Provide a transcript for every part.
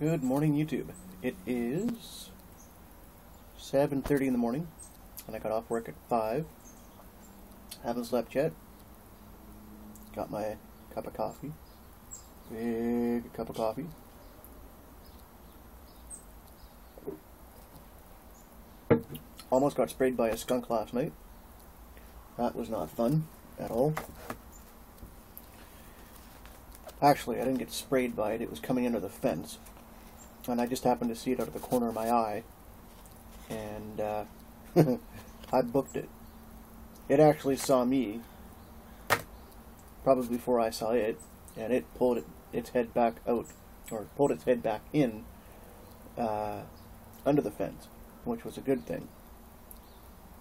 Good morning, YouTube. It is 7.30 in the morning, and I got off work at 5. Haven't slept yet. Got my cup of coffee. Big cup of coffee. Almost got sprayed by a skunk last night. That was not fun at all. Actually, I didn't get sprayed by it. It was coming under the fence. And I just happened to see it out of the corner of my eye. And uh, I booked it. It actually saw me, probably before I saw it, and it pulled it, its head back out, or pulled its head back in uh, under the fence, which was a good thing.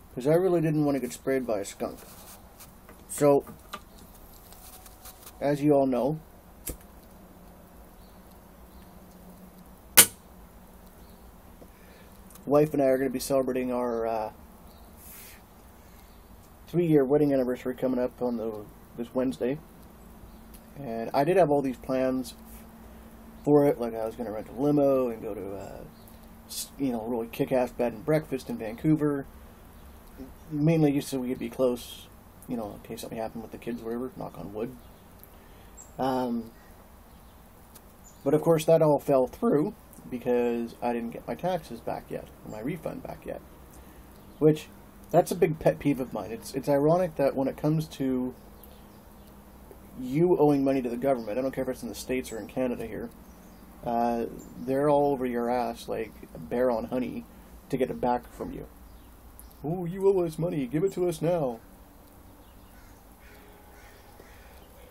Because I really didn't want to get sprayed by a skunk. So, as you all know, wife and I are going to be celebrating our uh, three-year wedding anniversary coming up on the this Wednesday, and I did have all these plans for it. Like I was going to rent a limo and go to, uh, you know, really kick-ass bed and breakfast in Vancouver. Mainly just so we could be close, you know, in case something happened with the kids, or whatever. Knock on wood. Um, but of course, that all fell through because I didn't get my taxes back yet, or my refund back yet. Which, that's a big pet peeve of mine. It's it's ironic that when it comes to you owing money to the government, I don't care if it's in the States or in Canada here, uh, they're all over your ass like a bear on honey to get it back from you. Oh, you owe us money, give it to us now.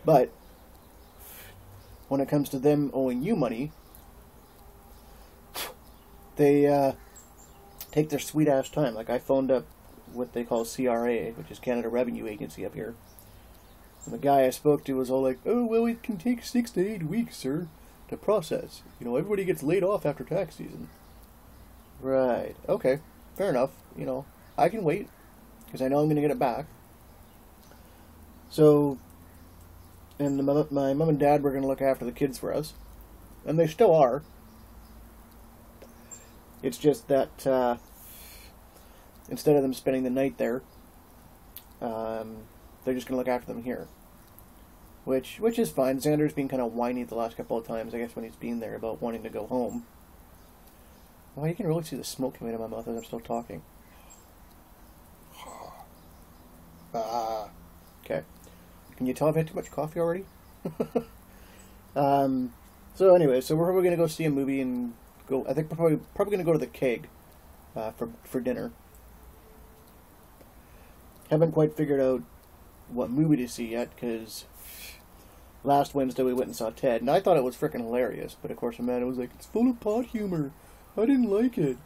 But, when it comes to them owing you money, they uh, take their sweet ass time. Like I phoned up what they call CRA, which is Canada Revenue Agency up here. And the guy I spoke to was all like, "Oh well, it can take six to eight weeks, sir, to process. You know, everybody gets laid off after tax season." Right. Okay. Fair enough. You know, I can wait because I know I'm going to get it back. So, and the, my mom and dad were going to look after the kids for us, and they still are. It's just that uh, instead of them spending the night there, um, they're just going to look after them here. Which which is fine. Xander's been kind of whiny the last couple of times, I guess, when he's been there about wanting to go home. Oh, you can really see the smoke coming out of my mouth as I'm still talking. Ah. Okay. Can you tell I've had too much coffee already? um, so anyway, so we're probably going to go see a movie and go. I think we're probably probably going to go to the keg uh, for for dinner. Haven't quite figured out what movie to see yet because last Wednesday we went and saw Ted, and I thought it was freaking hilarious. But of course, Amanda was like, "It's full of pot humor. I didn't like it."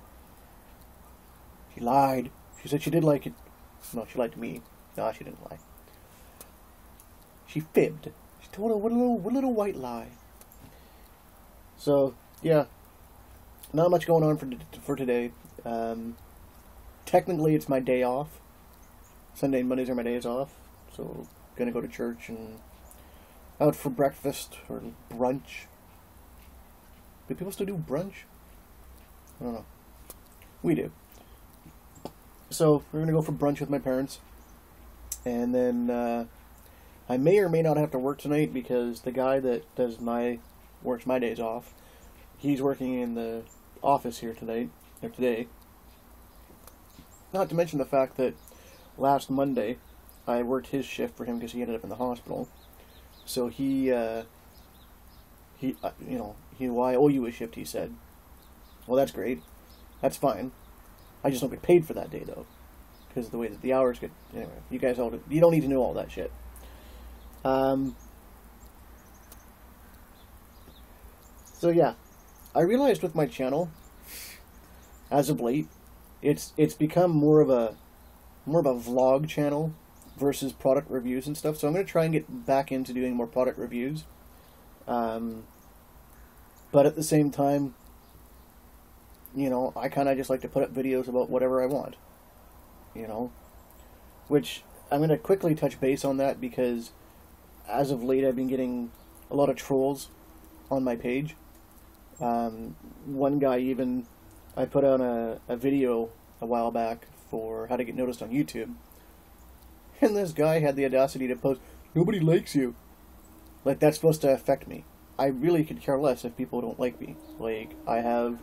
She lied. She said she did like it. No, she lied to me. No, she didn't lie. She fibbed. She told a little, one little white lie. So, yeah, not much going on for for today. Um, technically, it's my day off. Sunday and Mondays are my days off, so gonna go to church and out for breakfast or brunch. Do people still do brunch? I don't know. We do. So we're gonna go for brunch with my parents, and then uh, I may or may not have to work tonight because the guy that does my works my days off, he's working in the office here tonight, or today. Not to mention the fact that last Monday I worked his shift for him because he ended up in the hospital. So he, uh, he, uh, you know, he, well, I owe you a shift, he said. Well, that's great. That's fine. I just don't get paid for that day, though. Because the way that the hours get. Anyway, you guys all, you don't need to know all that shit. Um, so, yeah. I realized with my channel, as of late, it's it's become more of a more of a vlog channel versus product reviews and stuff. So I'm going to try and get back into doing more product reviews. Um, but at the same time, you know, I kind of just like to put up videos about whatever I want. You know, which I'm going to quickly touch base on that because as of late I've been getting a lot of trolls on my page Um, one guy even, I put out a, a video a while back for how to get noticed on YouTube. And this guy had the audacity to post, nobody likes you. Like, that's supposed to affect me. I really could care less if people don't like me. Like, I have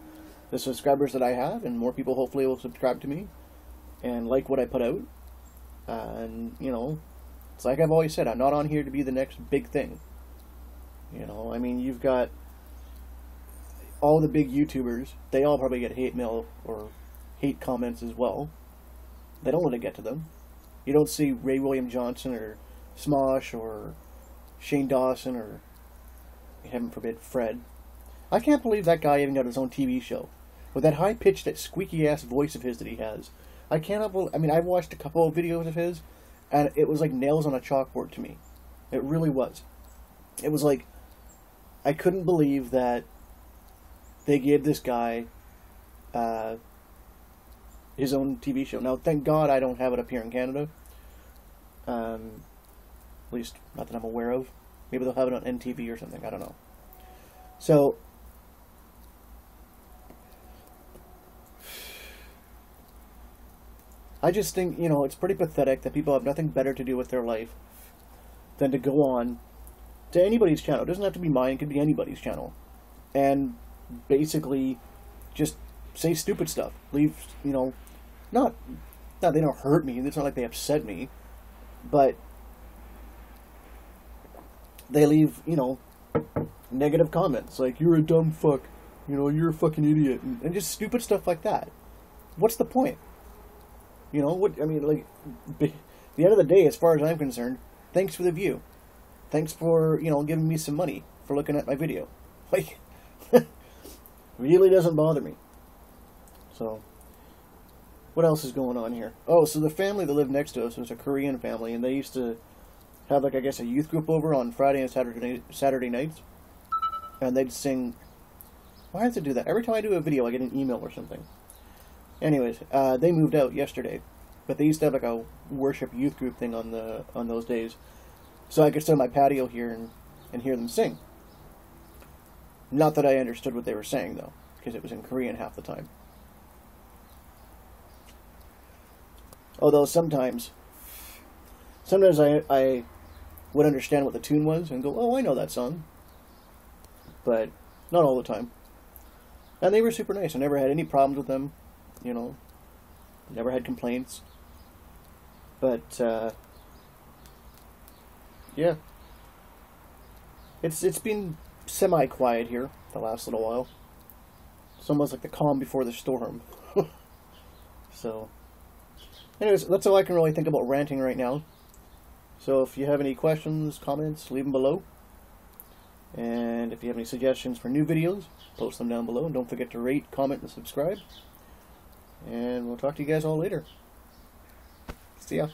the subscribers that I have, and more people hopefully will subscribe to me and like what I put out. Uh, and, you know, it's like I've always said, I'm not on here to be the next big thing. You know, I mean, you've got all the big YouTubers, they all probably get hate mail or hate comments as well. They don't let it get to them. You don't see Ray William Johnson or Smosh or Shane Dawson or, heaven forbid, Fred. I can't believe that guy even got his own TV show. With that high pitched, that squeaky ass voice of his that he has. I cannot believe. I mean, I watched a couple of videos of his, and it was like nails on a chalkboard to me. It really was. It was like, I couldn't believe that they gave this guy uh, his own TV show. Now, thank God I don't have it up here in Canada. Um, at least, not that I'm aware of. Maybe they'll have it on NTV or something. I don't know. So, I just think, you know, it's pretty pathetic that people have nothing better to do with their life than to go on to anybody's channel. It doesn't have to be mine, it could be anybody's channel. And basically just say stupid stuff. Leave, you know, not, not they don't hurt me, it's not like they upset me, but they leave, you know, negative comments like, you're a dumb fuck, you know, you're a fucking idiot, and, and just stupid stuff like that. What's the point? You know what? I mean, like, the end of the day, as far as I'm concerned, thanks for the view. Thanks for you know giving me some money for looking at my video. Like, really doesn't bother me. So, what else is going on here? Oh, so the family that lived next to us was a Korean family, and they used to have like I guess a youth group over on Friday and Saturday Saturday nights, and they'd sing. Why does it do that? Every time I do a video, I get an email or something. Anyways, uh, they moved out yesterday, but they used to have like a worship youth group thing on the on those days, so I could sit on my patio here and, and hear them sing. Not that I understood what they were saying though, because it was in Korean half the time. Although sometimes, sometimes I I would understand what the tune was and go, oh, I know that song. But not all the time. And they were super nice. I never had any problems with them you know, never had complaints. But uh, yeah, it's it's been semi quiet here the last little while. It's almost like the calm before the storm. so, anyways, that's all I can really think about ranting right now. So if you have any questions, comments, leave them below. And if you have any suggestions for new videos, post them down below. And don't forget to rate, comment, and subscribe. And we'll talk to you guys all later. See ya.